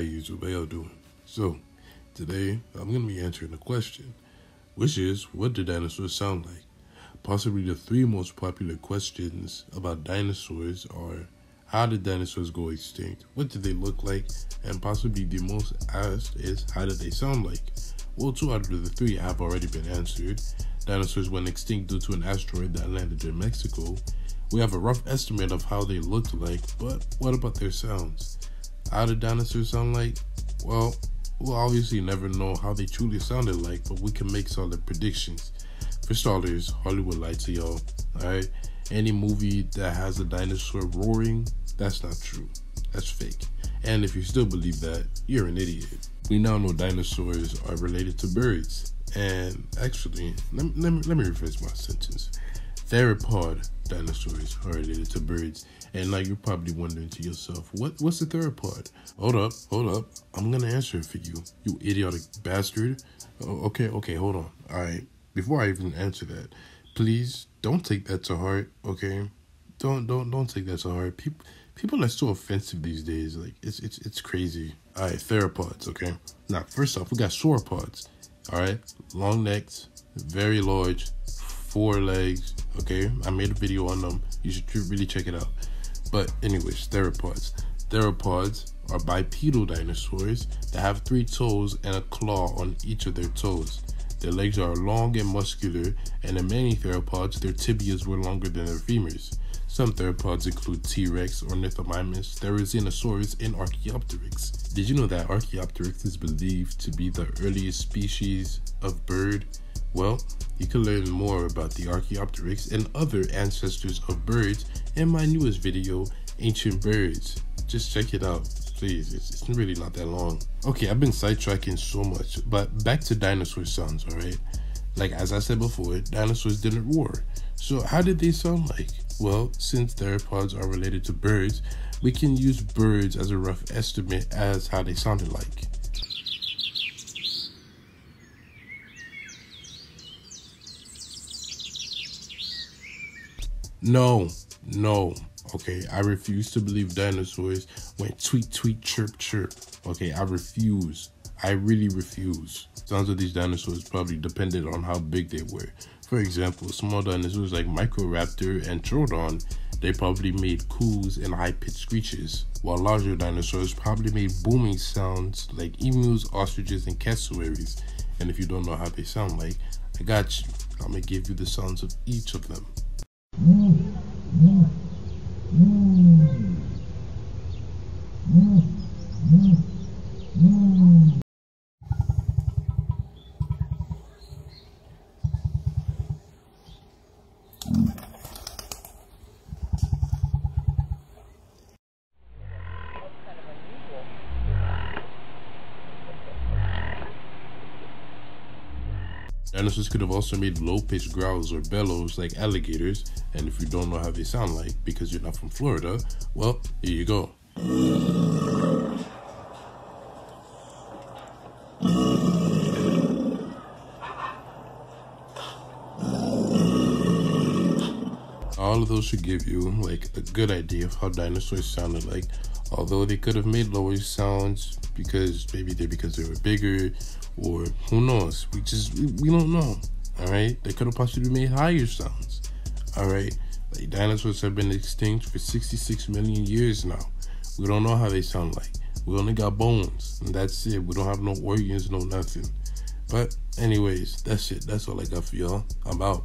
Hi YouTube, doing? So, today I'm gonna be answering a question, which is what do dinosaurs sound like? Possibly the three most popular questions about dinosaurs are how did dinosaurs go extinct? What did they look like? And possibly the most asked is how did they sound like? Well, two out of the three have already been answered. Dinosaurs went extinct due to an asteroid that landed in Mexico. We have a rough estimate of how they looked like, but what about their sounds? How did dinosaurs sound like? Well, we'll obviously never know how they truly sounded like, but we can make solid predictions. For starters, Hollywood lied to y'all, alright? Any movie that has a dinosaur roaring, that's not true. That's fake. And if you still believe that, you're an idiot. We now know dinosaurs are related to birds. And actually, let me, let me, let me rephrase my sentence. Theropod dinosaurs are related to birds. And like you're probably wondering to yourself, what what's the theropod? Hold up, hold up. I'm gonna answer it for you, you idiotic bastard. Oh, okay, okay, hold on. All right. Before I even answer that, please don't take that to heart. Okay, don't don't don't take that to heart. People people are so offensive these days. Like it's it's it's crazy. All right, theropods. Okay. Now, first off, we got sauropods. All right, long necks, very large, four legs. Okay, I made a video on them. You should really check it out. But anyways, theropods. Theropods are bipedal dinosaurs that have three toes and a claw on each of their toes. Their legs are long and muscular, and in many theropods, their tibias were longer than their femurs. Some theropods include T-Rex, Ornithomimus, Therizinosaurus, and Archaeopteryx. Did you know that Archaeopteryx is believed to be the earliest species of bird? Well, you can learn more about the Archaeopteryx and other ancestors of birds in my newest video, Ancient Birds. Just check it out, please. It's, it's really not that long. Okay, I've been sidetracking so much, but back to dinosaur sounds, alright? Like as I said before, dinosaurs didn't roar. So how did they sound like? Well, since theropods are related to birds, we can use birds as a rough estimate as how they sounded like. No, no. Okay, I refuse to believe dinosaurs went tweet, tweet, chirp, chirp. Okay, I refuse. I really refuse. Sounds of these dinosaurs probably depended on how big they were. For example, small dinosaurs like Microraptor and Troodon, they probably made coos and high-pitched screeches, while larger dinosaurs probably made booming sounds like emus, ostriches, and cassowaries. And if you don't know how they sound like, I got you. I'm gonna give you the sounds of each of them. Dinosaurs could have also made low-pitched growls or bellows like alligators, and if you don't know how they sound like because you're not from Florida, well, here you go. All of those should give you like a good idea of how dinosaurs sounded like, although they could have made lower sounds because maybe they're because they were bigger or who knows? We just we, we don't know all right they could have possibly made higher sounds all right like dinosaurs have been extinct for 66 million years now we don't know how they sound like. We only got bones and that's it. We don't have no organs no nothing. But anyways that's it. That's all i got for y'all. I'm out